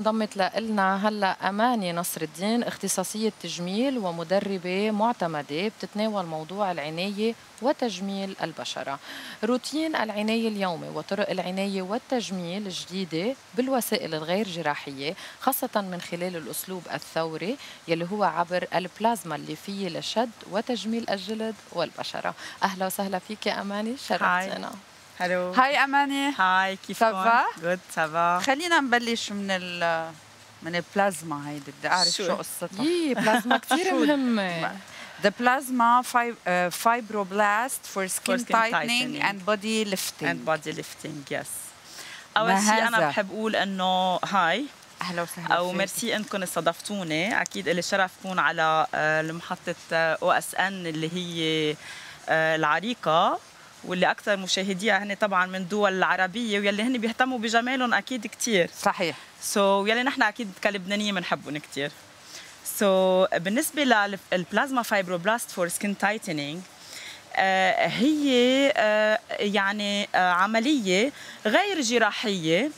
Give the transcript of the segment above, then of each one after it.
انضمت لنا هلا أماني نصر الدين اختصاصية تجميل ومدربة معتمدة بتتناول موضوع العناية وتجميل البشرة. روتين العناية اليومي وطرق العناية والتجميل الجديدة بالوسائل الغير جراحية خاصة من خلال الأسلوب الثوري يلي هو عبر البلازما اللي فيه لشد وتجميل الجلد والبشرة. أهلا وسهلا فيك يا أماني شرفتنا. hello hi اماني hi كيف ça va؟ good ça va خلينا نبلش من ال من البلازما هيدي بدي اعرف شو؟ شو قصتها يي بلازما كثير؟ مهمه. The plasma fib uh, fibroblast for skin, skin tightening, tightening. and body lifting and body lifting yes أول ما شيء أنا هذا؟ بحب أقول إنه هاي أهلا وسهلا أو. ميرسي أنكم استضفتوني أكيد لي شرف كون على آه، المحطة OSN اللي هي آه، العريقة واللي أكثر مشاهديها هن طبعا من دول العربية واللي هن بيهتموا بجمالهم أكيد كثير صحيح. so, يلي نحن أكيد كلبنانيين بنحبهم كثير so, بالنسبة لل plasma fibroblast for skin tightening هي آه، يعني آه، عملية غير جراحية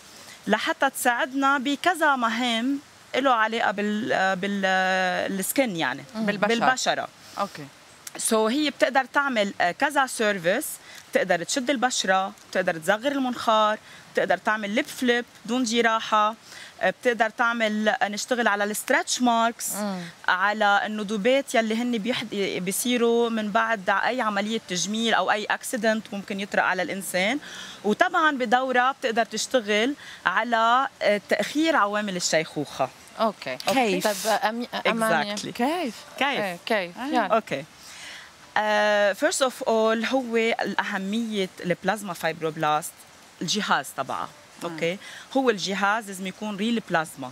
لحتى تساعدنا بكذا مهام له علاقة بال بال ال skin يعني بالبشرة. بالبشرة. okay. so هي بتقدر تعمل آه، كذا service بتقدر تشد البشرة بتقدر تصغر المنخار بتقدر تعمل lip flip دون جراحة آه، بتقدر تعمل آه، نشتغل على ال stretch marks على الندوبات يلي هن بيحد... بيصيروا من بعد أي عملية تجميل أو أي accident ممكن يطرق على الإنسان. وطبعا بدورها بتقدر تشتغل على آه، تأخير عوامل الشيخوخة. okay. كيف؟ طيب أمي... Exactly. كيف؟ كيف؟ إيه، كيف. يعني. أوكي. فيرست اوف اول هو الأهمية ال plasma fibroblast الجهاز تبعها okay؟ هو الجهاز لازم يكون real plasma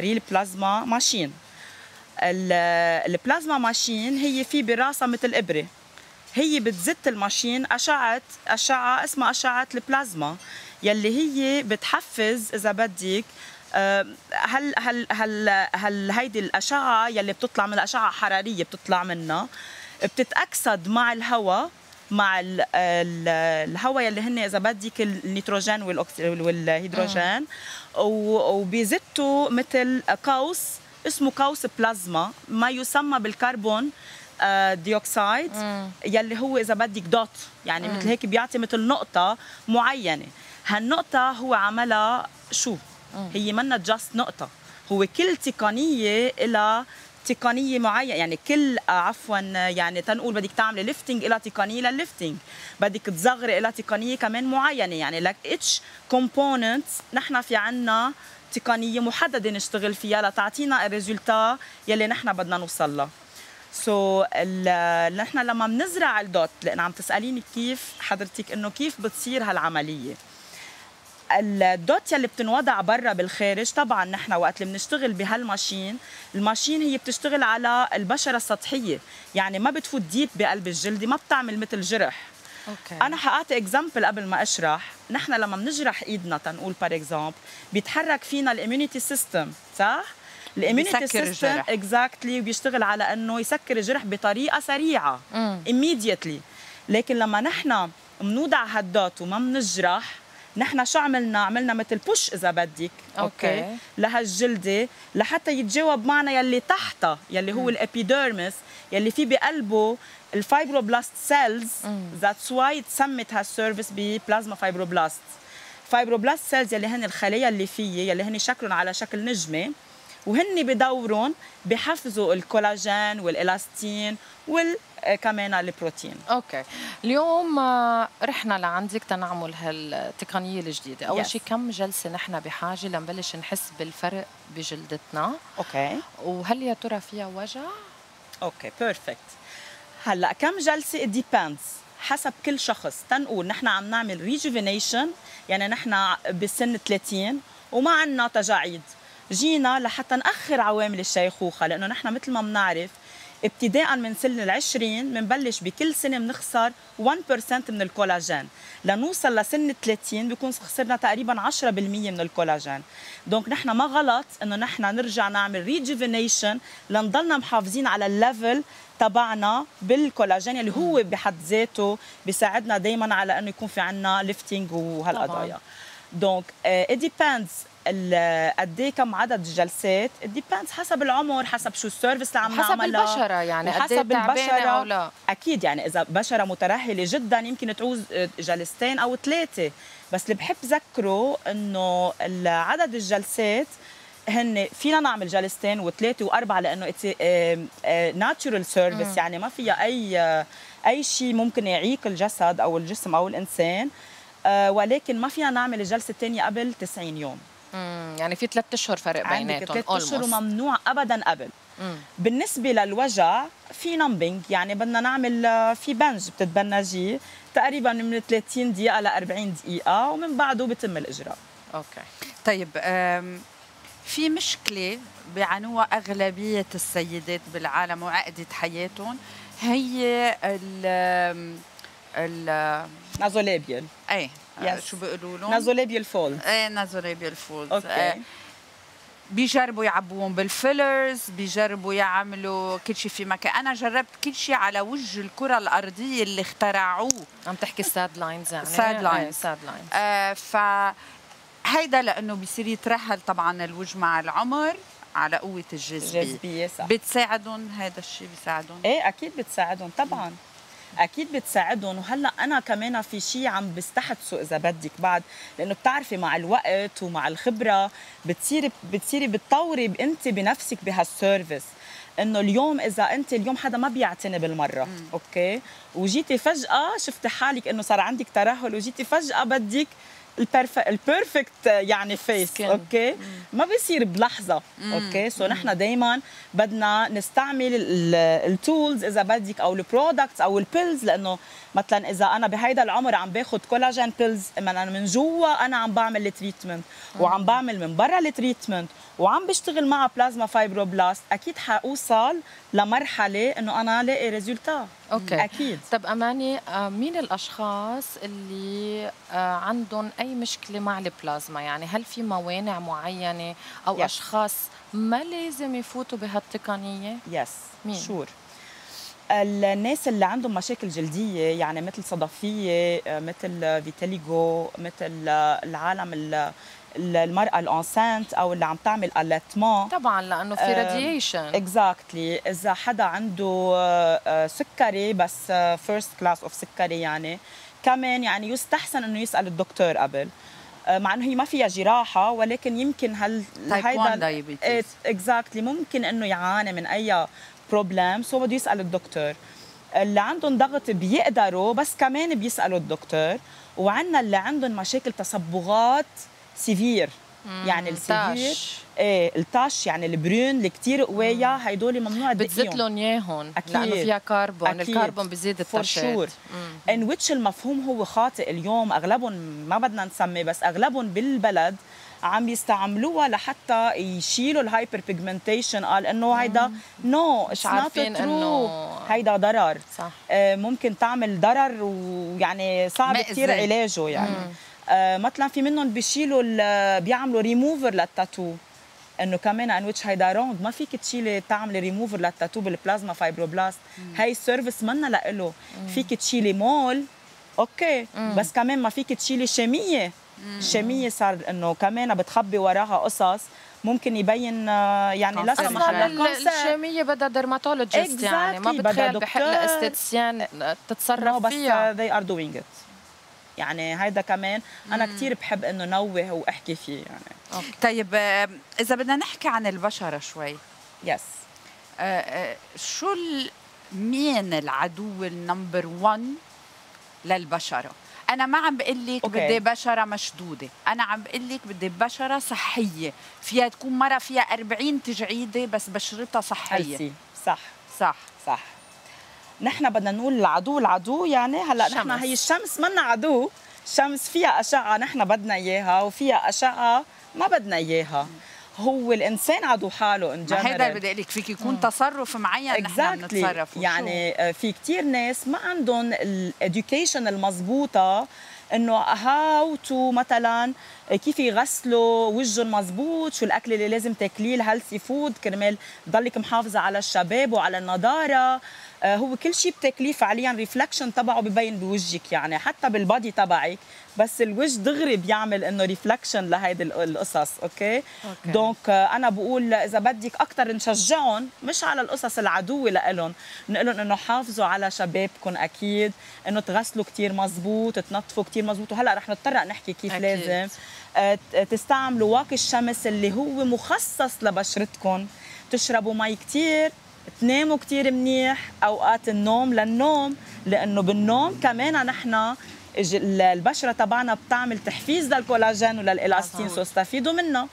real plasma machine ال- ال plasma machine هي في براسها مثل إبرة. هي بتزت ال machine اشعه أشعة اسمها أشعة البلازما يلي هي بتحفز إذا بدك آه، هل هل هل هل هيدي الأشعة يلي بتطلع من الأشعة حرارية بتطلع منها؟ بتتأكسد مع الهواء مع ال- ال- الهواء يلي هن إذا بدك النيتروجين والهيدروجين. و- وبيزتوا مثل قوس اسمه قوس بلازما ما يسمى بالكربون آه، dioxide يلي هو إذا بدك dot. يعني مثل هيك بيعطي مثل نقطة معينة. هالنقطة هو عملها شو؟ هي منا just نقطة. هو كل تقنيه لها تقنية معينة. يعني كل آه، عفوا آه، يعني تنقول بدك تعملي lifting لها تقنية للل lifting بدك تصغري لها تقنية كمان معينة. يعني لك each component نحن في عنا تقنية محددة نشتغل فيها لتعطينا ال résultat يلي نحن بدنا نوصل لها so, نحن لما بنزرع ال dot لأن عم تسأليني كيف حضرتك إنه كيف بتصير هالعملية. ال dot يلي بتنوضع برا بالخارج. طبعا نحن وقت اللي بنشتغل بهال machine ال machine هي بتشتغل على البشرة السطحية. يعني ما بتفوت deep بقلب الجلد ما بتعمل مثل جرح. okay. أنا حأعطي example قبل ما أشرح. نحن لما بنجرح إيدنا تنقول par exemple بيتحرك فينا ال immunity system صح؟ ال immunity system. exactly وبيشتغل على إنه يسكر الجرح بطريقة سريعة. immediately. لكن لما نحن بنوضع هال dot وما بنجرح نحن شو عملنا؟ عملنا مثل push إذا بدك okay. لهالجلدة لحتى يتجاوب معنا يلي تحتها يلي هو ال epidermis يلي في بقلبه ال fibroblast cells that's why تسمت هال service ب plasma fibroblast fibroblast cells يلي هن الخلايا اللي فيه يلي هن شكلهم على شكل نجمة. وهن بدورهم بحفظوا الكولاجين والإلاستين وكمان البروتين. okay. اليوم آه، رحنا لعندك تنعمل هالتقنية الجديدة. أول Yes. شيء كم جلسة نحن بحاجة لنبلش نحس بالفرق بجلدتنا؟ okay. وهل يا ترى فيها وجع؟ okay perfect هلأ كم جلسة؟ depends حسب كل شخص. تنقول نحن عم نعمل rejuvenation يعني نحن بسن 30 وما عندنا تجاعيد. جينا لحتى نأخر عوامل الشيخوخة لأنه نحن مثل ما بنعرف ابتداء من سن العشرين بنبلش بكل سنة بنخسر 1% من الكولاجين. لنوصل لسن 30 بيكون خسرنا تقريبا 10% من الكولاجين. donc نحن ما غلط إنه نحن نرجع نعمل rejuvenation لنضلنا محافظين على ال level تبعنا بالكولاجين اللي هو بحد ذاته بيساعدنا دائما على إنه يكون في عنا lifting وهالقضايا. donc it depends. ال- قد إيه كم عدد الجلسات؟ depends حسب العمر حسب شو ال service اللي عم حسب نعملها. البشرة يعني وحسب تعبانة البشرة. أو لا. أكيد يعني إذا بشرة مترهلة جدا يمكن تعوز جلستين أو ثلاثة. بس اللي بحب ذكره إنه عدد الجلسات هن فينا نعمل جلستين وثلاثة وأربعة لأنه natural service يعني ما فيها أي أي شيء ممكن يعيق الجسد أو الجسم أو الإنسان. آه، ولكن ما فينا نعمل الجلسة الثانية قبل 90 يوم. مم. يعني في ثلاث أشهر فرق عندك بيناتهم ثلاث أشهر. وممنوع ابدا قبل مم. بالنسبة للوجع في numbing يعني بدنا نعمل آه، في بنج بتتبنجيه تقريبا من 30 دقيقة ل 40 دقيقة ومن بعده بتم الإجراء okay طيب في مشكلة بيعانوها أغلبية السيدات بالعالم وعقدة حياتهم هي ال ال nasolabial إيه Yes. شو بيقولوا لهم؟ nasolabial fold إيه nasolabial folds okay. بيجربوا يعبوهم بال fillers بيجربوا يعملوا كل شيء في مكان. أنا جربت كل شيء على وجه الكرة الأرضية اللي اخترعوه. عم تحكي sad lines يعني. Sad lines. sad lines آه ف هيدا لأنه بيصير يترهل طبعا الوجه مع العمر على قوة الجاذبية. جاذبيه صح. بتساعدهم؟ هذا الشيء بيساعدهم؟ إيه أكيد بتساعدهم طبعا. أكيد بتساعدهم. وهلأ أنا كمان في شيء عم بستحدثه إذا بدك بعد لأنه بتعرفي مع الوقت ومع الخبرة بتصيري بتصيري بتطوري انت بنفسك بهال service. إنه اليوم إذا انت اليوم حدا ما بيعتني بالمرة مم. okay؟ وجيتي فجأة شفتي حالك إنه صار عندك ترهل وجيتي فجأة بدك ال perfect يعني face. okay ما بيصير بلحظة okay so نحن دائما بدنا نستعمل ال tools إذا بدك أو ال products أو ال pills لأنه مثلا إذا أنا بهيدا العمر عم باخذ collagen pills أنا من جوا أنا عم بعمل ال treatment وعم بعمل من برا ال treatment وعم بشتغل مع plasma fibroblast أكيد حأوصل لمرحلة إنه أنا لاقي résultat okay. أكيد. طب أماني آه، مين الأشخاص اللي آه، عندهم أي مشكلة مع البلازما يعني هل في موانع معينة أو Yes. أشخاص ما لازم يفوتوا بهالتقنية؟ yes مين؟ sure الناس اللي عندهم مشاكل جلدية يعني مثل صدفية آه، مثل vitiligo مثل آه، العالم ال- ال- المرأة ال enceinte أو اللي عم تعمل الاتمون طبعا لأنه في radiation exactly إذا حدا عنده آه، سكري بس first class of سكري يعني كمان يعني يستحسن إنه يسأل الدكتور قبل. مع إنه هي ما فيها جراحة ولكن يمكن هل type 1 diabetes exactly ممكن إنه يعاني من أي problem so بده يسال الدكتور اللي عندهم ضغط بيقدروا بس كمان بيسألوا الدكتور. وعندنا اللي عندهم مشاكل تصبغات sévère. يعني ال sévère إيه ال taches يعني ال brun اللي كثير قوية هيدول ممنوع بتزت تدقيهم لهم اياهم. لأنه فيها كربون أكيد. الكربون بزيد ال taches. مم. in which المفهوم هو خاطئ اليوم؟ أغلبهم ما بدنا نسمي بس أغلبهم بالبلد عم يستعملوها لحتى يشيلوا ال hyperpigmentation قال إنه هيدا no مش عارفين إنه- هيدا ضرر. صح. آه، ممكن تعمل ضرر ويعني صعب. كثير علاجه يعني. آه، مثلا في منهم بيشيلوا بيعملوا ريموفر للتاتو إنه كمان in which هيدا wrong ما فيك تشيلي تعملي ريموفر للتاتو بال plasma fibroblast. هاي ال service منا لإله فيك تشيلي mole. okay. بس كمان ما فيك تشيلي شامية. الشاميه صار إنه كمان بتخبي وراها قصص. ممكن يبين آه، يعني لا. سمح الله ال- الشامية بدها dermatologist يعني. ما بتخيل بحق. ال esthéticienne تتصرف بس فيها. uh, they are doing it. يعني هيدا كمان أنا كثير بحب إنه نوه وأحكي فيه يعني. طيب آه، إذا بدنا نحكي عن البشرة شوي. yes آه، آه، شو مين العدو ال number 1 للبشرة؟ أنا ما عم بقول لك okay. بدي بشرة مشدودة. أنا عم بقول لك بدي بشرة صحية. فيها تكون مرة فيها 40 تجعيدة بس بشرتها صحية. صح. صح. صح. نحن بدنا نقول العدو العدو يعني هلأ نحن. هي الشمس منا عدو الشمس فيها أشعة نحن بدنا إياها وفيها أشعة ما بدنا إياها هو الإنسان عدو حاله ان ما هيدا اللي جنرال بدي أقول لك فيك يكون تصرف معين نحن Exactly. بنتصرف وشو؟ يعني آه، في كتير ناس ما عندهم ال education المضبوطة إنه how to مثلا كيف يغسلوا وجههم مزبوط شو الأكل اللي لازم تاكليه ال healthy food كرمال تضلك محافظة على الشباب وعلى النضارة آه، هو كل شيء بتاكليه فعليا reflection تبعه ببين بوجهك يعني حتى بال body تبعك بس الوجه دغري بيعمل إنه reflection لهيدي القصص okay, okay. donc آه، أنا بقول إذا بدك أكثر نشجعهم مش على القصص العدوه لهم نقول لهم إنه حافظوا على شبابكم أكيد إنه تغسلوا كثير مزبوط تنظفوا كثير مزبوط وهلأ رح نضطر نحكي كيف أكيد. لازم آه، تستعملوا واقي الشمس اللي هو مخصص لبشرتكم تشربوا مي كثير تناموا كثير منيح أوقات النوم للنوم لأنه بالنوم كمان نحن البشرة تبعنا بتعمل تحفيز للكولاجين وللإلاستين so استفيدوا منها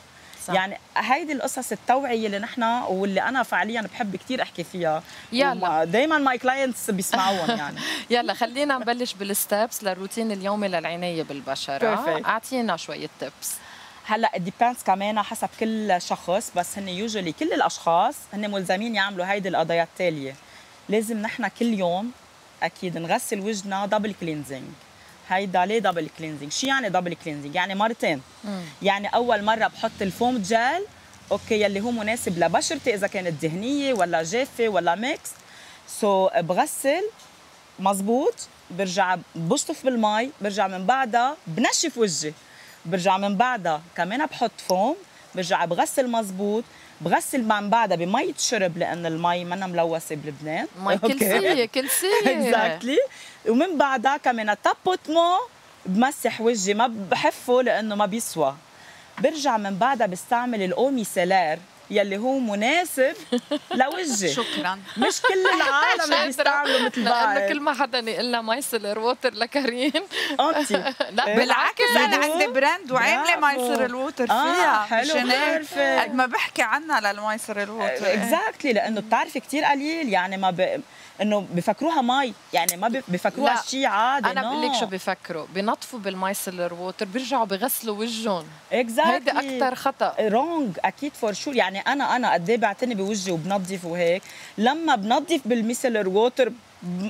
صح. يعني هيدي القصص التوعية اللي نحن واللي أنا فعليا بحب كثير أحكي فيها. يلا. دائما my clients بيسمعوهم يعني. يلا خلينا نبلش بال steps للروتين اليومي للعنايه بالبشرة. Perfect. أعطينا شوية tips هلأ depends كمان حسب كل شخص بس هن usually كل الأشخاص هن ملزمين يعملوا هيدي القضايا التالية. لازم نحن كل يوم أكيد نغسل وجهنا double cleansing هيدا ليه double cleansing شو يعني double cleansing يعني مرتين. مم. يعني أول مرة بحط ال foam gel okay يلي هو مناسب لبشرتي إذا كانت دهنيه ولا جافة ولا mix so so, بغسل مزبوط برجع بشطف بالمي برجع من بعدها بنشف وجهي. برجع من بعدها. كمان بحط فوم برجع بغسل مزبوط بغسل من بعدها بمية شرب لأن المي منا ملوثة بلبنان. مي كلسية كلسية exactly ومن بعدها كمان tapotement بمسح وجهي ما بحفه لأنه ما بيسوى. برجع من بعدها بستعمل ال eau micellaire يلي هو مناسب لوجهي. شكرا. مش كل العالم بيستعملوا مثل بعض. لأنه كل ما حدا يقول لها micellar water لكريم. انت لا إيه. بالعكس. أنا عندي brand وعاملة micellar water آه، فيها. حلو قد ما بحكي عنها لل micellar water. exactly لأنه بتعرفي كثير قليل. يعني ما ب... إنه بفكروها مي. يعني ما بفكروها شيء عادي أنا بقول لك شو بفكروا. بنطفوا بال micellar water بيرجعوا بغسلوا وجههم. exactly هيدا أكثر خطأ. wrong أكيد for sure يعني أنا أنا قد إيه بعتني بوجهي وبنظف وهيك. لما بنظف بال micellar water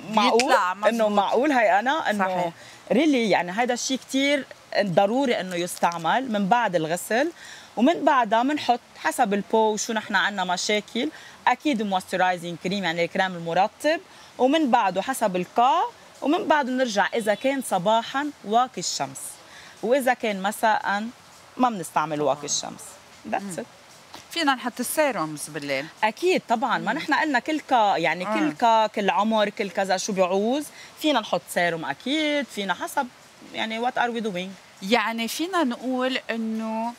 معقول؟ إنه معقول هي أنا؟ إنه really يعني هذا الشيء كثير ضروري إنه يستعمل من بعد الغسل. ومن بعدها بنحط حسب ال peau شو نحن عندنا مشاكل أكيد moisturizing cream يعني الكريم المرطب ومن بعده حسب ال age ومن بعده نرجع إذا كان صباحا واقي الشمس وإذا كان مساء ما بنستعمل واقي الشمس. that's فينا نحط ال serums بالليل. أكيد طبعا. ما نحن قلنا كل cas يعني آه. كل cas كل عمر كل كذا شو بيعوز فينا نحط سيروم أكيد فينا حسب يعني what are we doing يعني فينا نقول إنه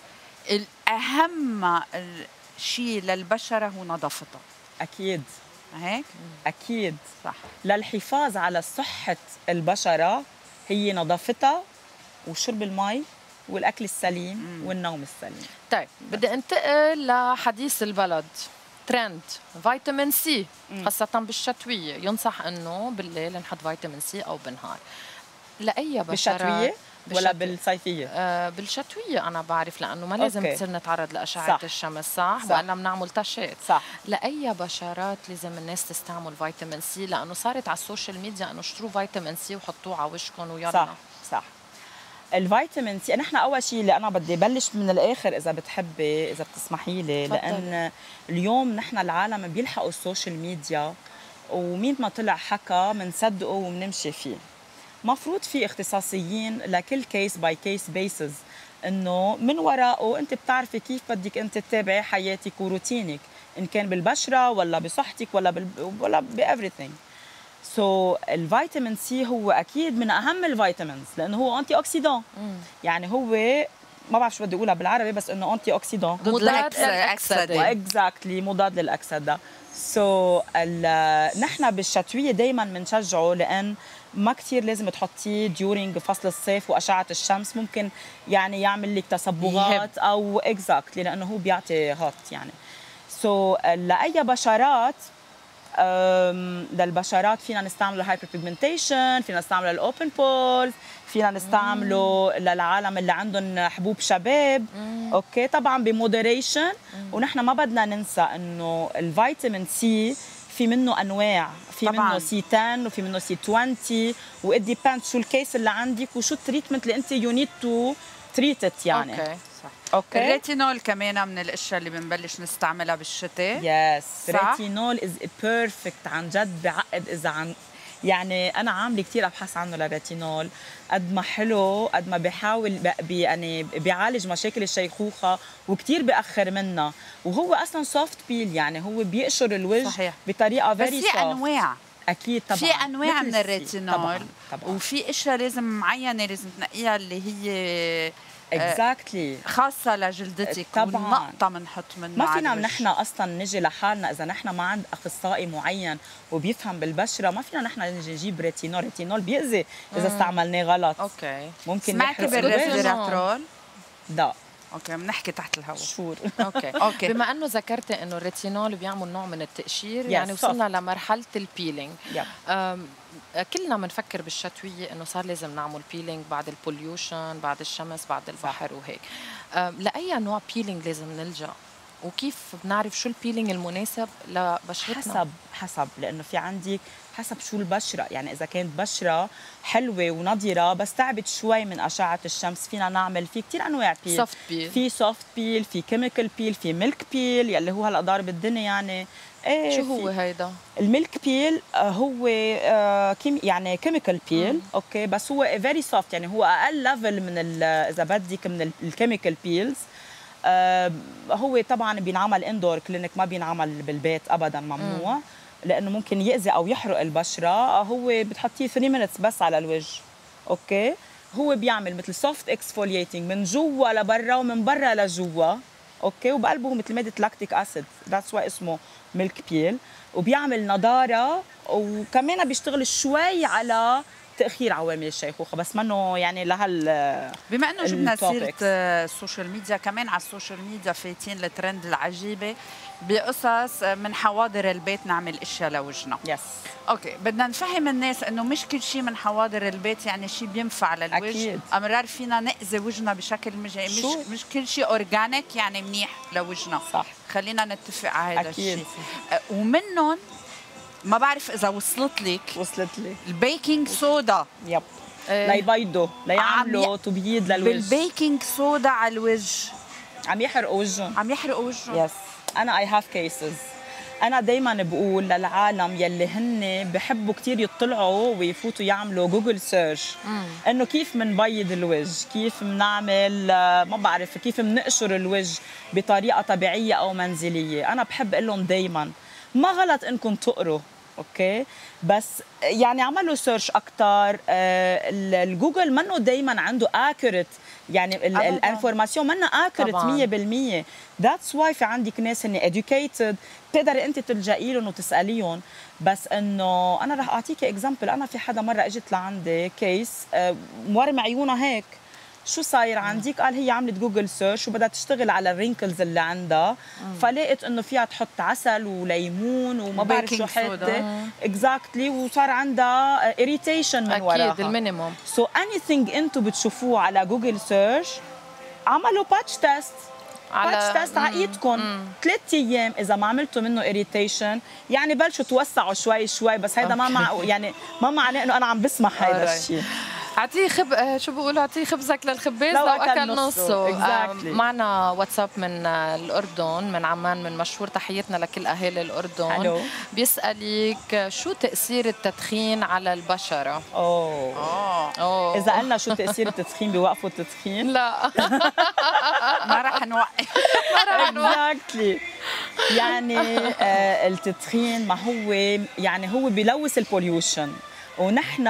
الأهم شيء للبشرة هو نظافتها أكيد. هيك؟ أكيد. صح. للحفاظ على صحة البشرة هي نظافتها وشرب المي والأكل السليم مم. والنوم السليم. طيب بدي انتقل لحديث البلد. ترند. فيتامين سي خاصة بالشتوية. ينصح إنه بالليل نحط فيتامين سي أو بالنهار لأي بشرة؟ بالشتوية؟ ولا بالصيفية؟ آه بالشتوية أنا بعرف لأنه ما لازم okay. تصير نتعرض لأشعة صح. الشمس صح, صح. والا بنعمل taches صح لأي بشرات لازم الناس تستعمل فيتامين سي لأنه صارت على السوشيال ميديا إنه اشتروا فيتامين سي وحطوه على وشكم ويلا صح صح الفيتامين سي نحن أول شيء اللي أنا بدي بلش من الآخر إذا بتحبي إذا بتسمحي لي لأن اليوم نحن العالم بيلحقوا السوشيال ميديا ومين ما طلع حكى بنصدقه وبنمشي فيه مفروض في اختصاصيين لكل case by case basis إنه من وراءه أنت بتعرفي كيف بدك أنت تتابعي حياتك وروتينك إن كان بالبشرة ولا بصحتك ولا بال... ولا ب everything. so so, الفيتامين سي هو أكيد من أهم ال vitamins لأنه هو antioxydant يعني هو ما بعرف شو بدي أقولها بالعربي بس إنه antioxydant مضاد للأكسدة. exactly مضاد للأكسدة. so so, نحن بالشتوية دائما بنشجعه لأن ما كثير لازم تحطيه during فصل الصيف وأشعة الشمس. ممكن يعني يعمل لك تصبغات أو exactly لأنه هو بيعطي hot يعني. so so, لأي بشرات للبشرات فينا نستعمله hyperpigmentation فينا نستعمله ال open pores فينا نستعمله للعالم اللي عندهم حبوب شباب. مم. okay؟ طبعا ب moderation. ونحن ما بدنا ننسى إنه الفيتامين سي في منه أنواع. في طبعاً. منه سي 10 وفي منه سي 20 و it depend شو ال case اللي عندك وشو ال treatment اللي أنت you need to treat it يعني. okay صح. okay؟ الريتينول كمان من الأشياء اللي بنبلش نستعملها بالشتاء. yes صح؟ retinol is perfect عن جد بعقد إذا عن يعني أنا عاملة كثير أبحاث عنه للريتينول قد ما حلو قد ما بيحاول ب- بي يعني بيعالج مشاكل الشيخوخة وكثير بياخر منها. وهو أصلا soft peel يعني هو بيقشر الوجه صحيح. بطريقة بس very في أنواع. أكيد طبعا. في أنواع من الريتينول. طبعا طبعا. وفي اشياء لازم معينة لازم تنقيها اللي هي exactly خاصة لجلدتك طبعاً. ونقطه بنحط منها ما فينا. نحن أصلا نجي لحالنا إذا نحن ما عند أخصائي معين وبيفهم بالبشرة ما فينا نحن نجي نجيب retinol. retinol بيأذي إذا استعملناه غلط. okay. ممكن سمعتي يحرق بالريزفيراترول لا. okay بنحكي تحت الهواء. sure okay. okay. بما أنه ذكرتي إنه الريتينول بيعمل نوع من التقشير Yes, يعني. وصلنا لمرحلة ال peeling أم، كلنا بنفكر بالشتوية إنه صار لازم نعمل peeling بعد ال pollution بعد الشمس بعد البحر وهيك. لأي نوع peeling لازم نلجأ؟ وكيف بنعرف شو ال peeling المناسب لبشرتنا؟ حسب حسب لأنه في عندك حسب شو البشرة. يعني إذا كانت بشرة حلوة ونضرة بس تعبت شوي من أشعة الشمس. فينا نعمل في كثير أنواع peel soft peel في soft peel في chemical peel في milk peel يلي هو هلأ ضارب الدنيا يعني. إيه شو هو هيدا؟ ال milk peel آه، هو آه، كيم يعني chemical peel okay بس هو very soft يعني هو أقل level من إذا بدك من ال chemical peels هو طبعا بينعمل indoor clinic ما بينعمل بالبيت ابدا ممنوع لأنه ممكن يأذي أو يحرق البشرة. آه، هو بتحطيه 3 minutes بس على الوجه. okay؟ هو بيعمل مثل soft exfoliating من جوا لبرا ومن برا لجوا. okay؟ وبقلبه مثل ماده lactic acid that's why اسمه milk peel وبيعمل نضارة وكمان بيشتغل شوي على تأخير عوامل الشيخوخه بس منه يعني لهال بما إنه جبنا. سيرة ال social media كمان على ال social media فايتين الترند العجيبة بقصص من حواضر البيت نعمل إشياء لوجهنا yes okay بدنا نفهم الناس إنه مش كل شيء من حواضر البيت يعني شيء بينفع للوجه أكيد. امرار فينا نأذي وجهنا بشكل مش مش, شو؟ مش كل شيء organic يعني منيح لوجهنا صح خلينا نتفق على هذا. الشيء آه، ومنهم ما بعرف إذا وصلت لك. وصلت لي. ال baking soda. yep. إيه. ليبيضوا ليعملوا عم تبييض للوجه. بال baking soda على الوجه. عم يحرقوا وجههم عم يحرقوا وجههم yes أنا I have cases أنا دايما بقول للعالم يلي هن بحبوا كتير يطلعوا ويفوتوا يعملوا Google search إنه كيف منبيض الوجه؟ كيف بنعمل آه، ما بعرف كيف بنقشر الوجه بطريقة طبيعية أو منزلية. أنا بحب أقول لهم دايما. ما غلط إنكم تقروا okay؟ بس يعني عملوا search أكثر الجوجل منه دايما عنده accurate يعني. ال information منها accurate طبعاً. 100% that's why في عندك ناس هن educated بتقدري أنت تلجئي لهم وتسأليهم. بس إنه أنا رح أعطيكي example أنا في حدا مرة إجت لعندي case آه، مورم عيونها هيك. شو صاير عندك؟ قال هي عملت Google search وبدها تشتغل على ال wrinkles اللي عندها. فلقيت إنه فيها تحط عسل وليمون وما بعرف شو. حتى exactly وصار عندها irritation من وراها. أكيد ال minimum so anything أنتم بتشوفوه على Google search عملوا patch test patch test على ايدكم. ثلاث أيام إذا ما عملتوا منه irritation يعني بلشوا توسعوا شوي شوي بس هيدا ما مع يعني ما معناه إنه أنا عم بسمح هيدا. الشيء اعطي خب آه، شو بيقولوا؟ اعطي خبزك للخباز لو لو أكل أكل نصه. نصه. Exactly. معنا واتساب من آه، الأردن من عمان من مشهور. تحيتنا لكل أهالي الأردن. حلو. بيسألك آه، شو تأثير التدخين على البشره أوه. أوه. إذا قلنا شو تأثير التدخين بيوقفوا التدخين؟ لا. ما رح نوقف. exactly يعني آه التدخين ما هو يعني هو بيلوث ال pollution ونحن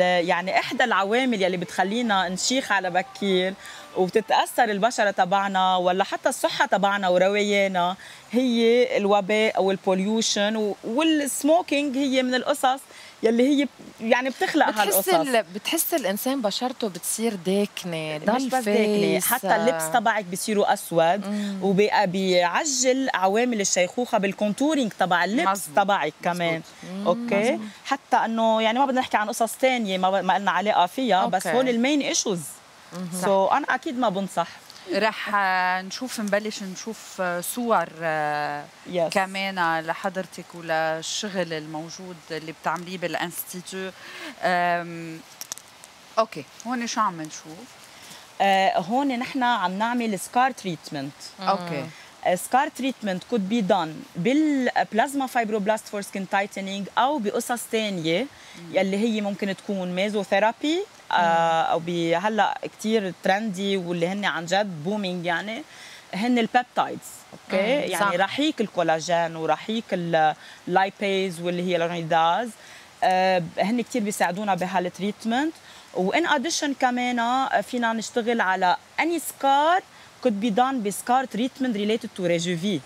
يعني إحدى العوامل يلي بتخلينا نشيخ على بكير وبتتأثر البشره تبعنا ولا حتى الصحة تبعنا وروايانا هي الوباء أو البوليوشن والسموكينج هي من القصص يلي هي يعني بتخلق بتحس هالقصص. ال... بتحس الإنسان بشرته بتصير داكنة مش بس داكنة فيس حتى ال lips تبعك بيصيروا أسود وبيعجل عوامل الشيخوخة بال contouring تبع ال lips مزبوط. تبعك كمان. okay؟ حتى إنه يعني ما بدنا نحكي عن قصص تانية ما ما لنا علاقه فيها بس okay. هول ال main issues so أنا أكيد ما بنصح. رح نشوف نبلش نشوف صور آه، yes كمان لحضرتك وللشغل الموجود اللي بتعمليه بال institut okay هون شو عم نشوف؟ آه هون نحن عم نعمل scar treatment okay. scar treatment could be done بال plasma fibroblast for skin tightening أو بقصص ثانية يلي هي ممكن تكون ميزوثيرابي أو هلأ كثير trendy واللي هن عن جد booming يعني هن ال peptides okay؟ مم، يعني صح. رحيق الكولاجين ورحيق ال lipase واللي هي ال hyaluronidase آه هن كثير بيساعدونا بهال treatment و in addition كمان آه، فينا نشتغل على any scar could be done ب scar treatment related to ريجوفي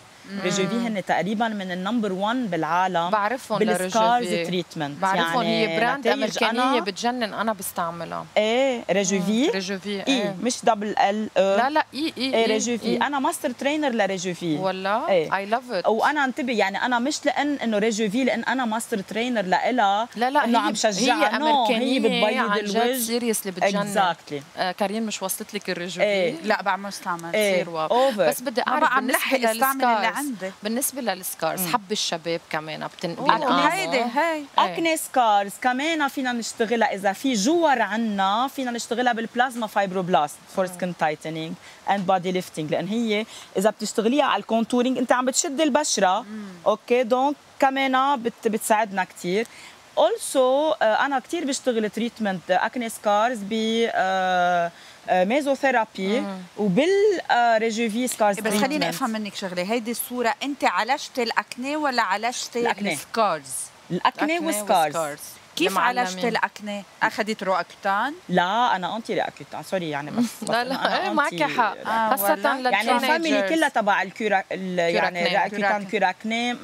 ريجوفي هن تقريبا من ال number 1 بالعالم بعرفهم بال scars. treatment بعرفهم. هي براند أمريكانية أنا- بتجنن أنا بستعملها. إيه Rejuvi Rejuvi إي إيه. مش double L لا لا إي إي إيه Rejuvi أنا master trainer ل Rejuvi ولا إيه. I love it وأنا أنتبه يعني أنا مش لأن إنه Rejuvi لأن أنا master trainer لإلها. لا لا إنه هي عم شجعها. هي أمريكانية بتبيض الوجه. seriously بتجنن. exactly آه كريم مش وصلت لك ال Rejuvi إيه. لا بعمل استعمل إيه. كثير بس بدي أعرف عم لحق استعمل اللي عندي. بالنسبة لل scars حب الشباب كمان بتن أوه، بينقاموا. هيدي هي acne scars. كمان فينا نشتغلها إذا في جوار عنا فينا نشتغلها بال plasma fibroblast for skin tightening and body lifting لأن هي إذا بتشتغليها على ال contouring أنت عم بتشد البشرة. okay؟ donc كمان بت بتساعدنا كثير also أنا كثير بشتغل treatment acne scars ب mesotherapy وبال Rejuvi scars بس خليني أفهم منك شغلة هيدي الصورة أنت عالجتي ال acne ولا عالجتي. ال scars ال acne acne وال scars و scars. كيف المعلمين. عالجتي ال acne أخذت Roaccutane لا أنا انتي Roaccutane sorry يعني بس, لا لا إيه معك حق آه، خاصة ولا؟ يعني ال family. كلها تبع الكيرا ال- يعني. Roaccutane كيراكني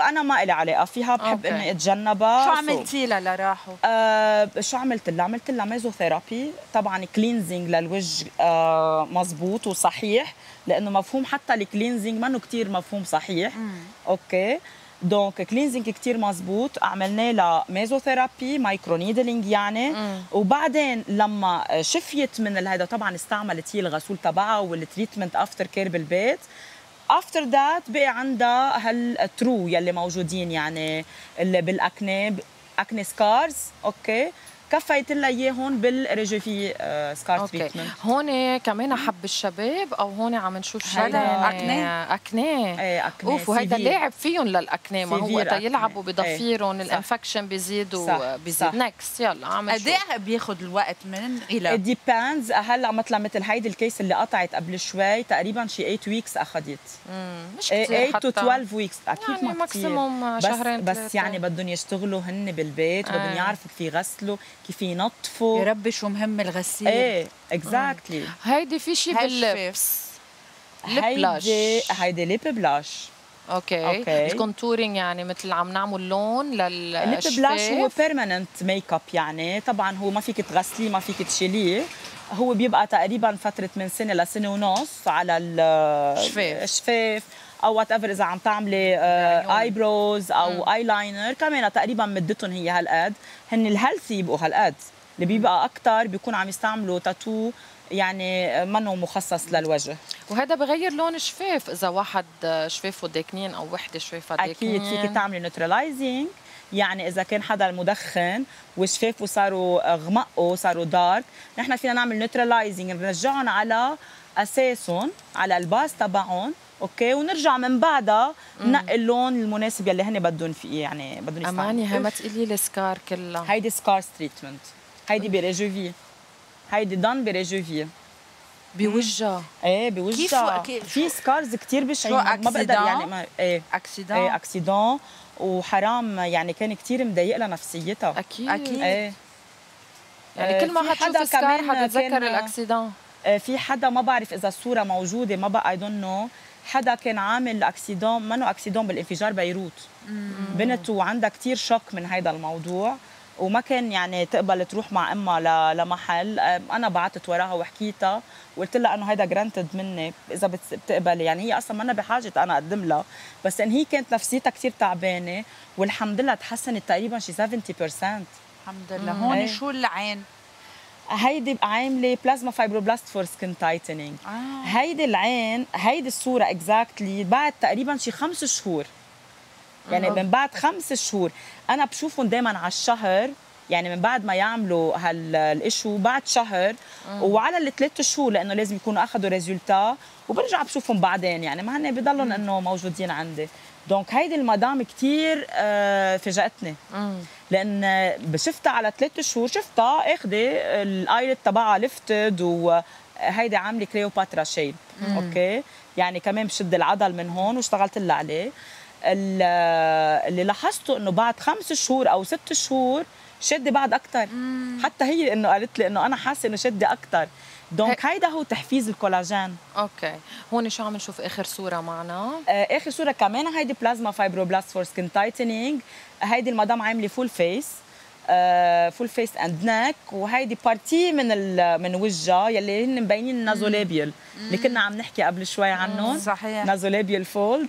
أنا ما إلي علاقه فيها بحب. إني أتجنبها. شو عملتي لها لراحوا آه شو عملت لها؟ عملت لها ميزوثيرابي. طبعا cleansing للوجه آه مزبوط وصحيح لأنه مفهوم حتى ال cleansing منه كتير مفهوم صحيح. okay. donc cleansing كتير مزبوط. عملنا لها ميزوثيرابي micro needling يعني. مم. وبعدين لما شفيت من هذا طبعا استعملت هي الغسول تبعها وال treatment after care بالبيت after that بقي عندها هال trous يلي موجودين يعني اللي بال acne acne scars okay. كفيت لها اياهم بال Rejuvi آه scar okay treatment هون كمان حب الشباب أو هون عم نشوف شيء هيدا acne؟ acne إيه acne أوف وهيدا. لاعب فيهم لل acne ما هو acne. يلعبوا إيه. بضفيرهم صح. ال infection بيزيد. وبيزيد. next يلا عمل قد شو إيه بياخذ الوقت من إلى depends هلا مثلا مثل هيدي ال case اللي قطعت قبل شوي تقريبا شي 8 weeks أخذت مش 8 كثير to حتى 12 weeks أكيد يعني ما كتير maximum بس شهرين بس ثلاثة. يعني بدهم يشتغلوا هن بالبيت بدهم إيه. يعرفوا كيف يغسلوا كيف ينظفوا يا ربي شو مهم الغسيل. إيه exactly هيدي في شيء بال lips. هيدي blush. هيدي lip blush okay, okay. ال contouring يعني مثل عم نعمل لون للشفاف ال lip blush هو permanent make up يعني. طبعا هو ما فيك تغسليه ما فيك تشيليه. هو بيبقى تقريبا فترة من سنة لسنة ونص على شفاف. الشفاف أو whatever إذا عم تعملي eyebrows أو اي لاينر كمان تقريبا مدتهم هي هالقد. هن ال healthy بيبقوا هالقد. اللي بيبقى أكثر بيكون عم يستعملوا تاتو يعني منه مخصص للوجه. وهذا بغير لون الشفاف إذا واحد شفافه داكنين أو وحدة شفافها داكنين أكيد فيك تعملي neutralizing يعني إذا كان حدا مدخن وشفافه صاروا غمقوا صاروا dark نحن فينا نعمل neutralizing نرجعهم على أساسهم على ال base تبعهم okay؟ ونرجع من بعدها ننقي اللون المناسب يلي هن بدهم فيه يعني بدهم أماني هي يستعملوا ما تقولي لي scar كلها. هيدي scars treatment هيدي ب Rejuvi هيدي done ب Rejuvi بوجهها إيه بوجهها كيف- في scars كثير بشعين ما بقدر؟ يعني ما إيه. accident إيه accident وحرام يعني كان كثير مضايق لها نفسيتها أكيد. أكيد. إيه يعني كل ما حدا scar كمان حتتذكر ال accident في حدا ما بعرف إذا الصورة موجودة ما بقى I don't know حدا كان عامل accident منه accident بالانفجار بيروت. بنت وعندها كثير shock من هذا الموضوع. وما كان يعني تقبل تروح مع امها ل- لمحل. أنا بعثت وراها وحكيتها وقلت لها إنه هيدا granted مني إذا بت- بتقبلي يعني هي أصلا ما بحاجة أنا أقدم لها. بس إن هي كانت نفسيتها كثير تعبانة والحمد لله تحسنت تقريبا شي 70% الحمد لله. هون إيه. شو العين؟ هيدي عاملة plasma fibroblast for skin tightening آه. هيدي العين هيدي الصورة exactly بعد تقريبا شي خمس شهور. يعني من بعد خمس شهور أنا بشوفهم دائما على الشهر يعني من بعد ما يعملوا هال issue بعد شهر. وعلى الثلاث شهور لأنه لازم يكونوا اخذوا résultat. وبرجع بشوفهم بعدين يعني ما هن بضلهم إنه موجودين عندي. donc هيدي المدام كثير آه فاجأتني. لأن شفتها على ثلاث شهور شفتها آخذة ال eyelid تبعها lifted وهيدي عاملة Cleopatra shape. okay؟ يعني كمان بشد العضل من هون واشتغلت لها عليه. اللي لاحظته إنه بعد خمس شهور أو ست شهور شدي بعد أكثر حتى هي إنه قالت لي إنه أنا حاسة إنه شدي أكثر donc هيدا هو تحفيز الكولاجين. okay. هون شو عم نشوف آخر صورة معنا؟ آه آخر صورة كمان هيدي plasma fibroblast for skin tightening هيدي المدام عاملة full face full face and neck وهيدي partie من من وجهها يلي هن مبينين ال nasolabial اللي كنا عم نحكي قبل شوي عنهم. صحيح. nasolabial folds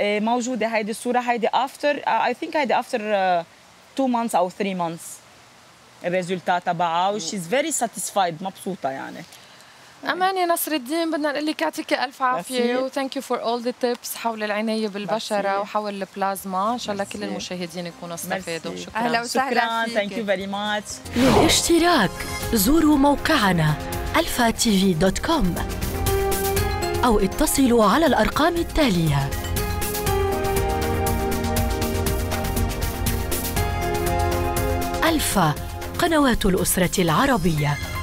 موجودة. هيدي الصورة هيدي after I think هيدي after 2 months أو 3 months ال résultat تبعها و she is very satisfied مبسوطة يعني. أماني نصر الدين بدنا نقول لك يعطيك ألف عافية و thank you for all the tips حول العناية بالبشرة وحول البلازما. إن شاء الله كل المشاهدين يكونوا استفادوا. شكرا. أهلا وسهلا. شكرا. ثانك يو فيري ماتش للاشتراك زوروا موقعنا الفا TV dot com أو اتصلوا على الأرقام التالية. ألفا قنوات الأسرة العربية.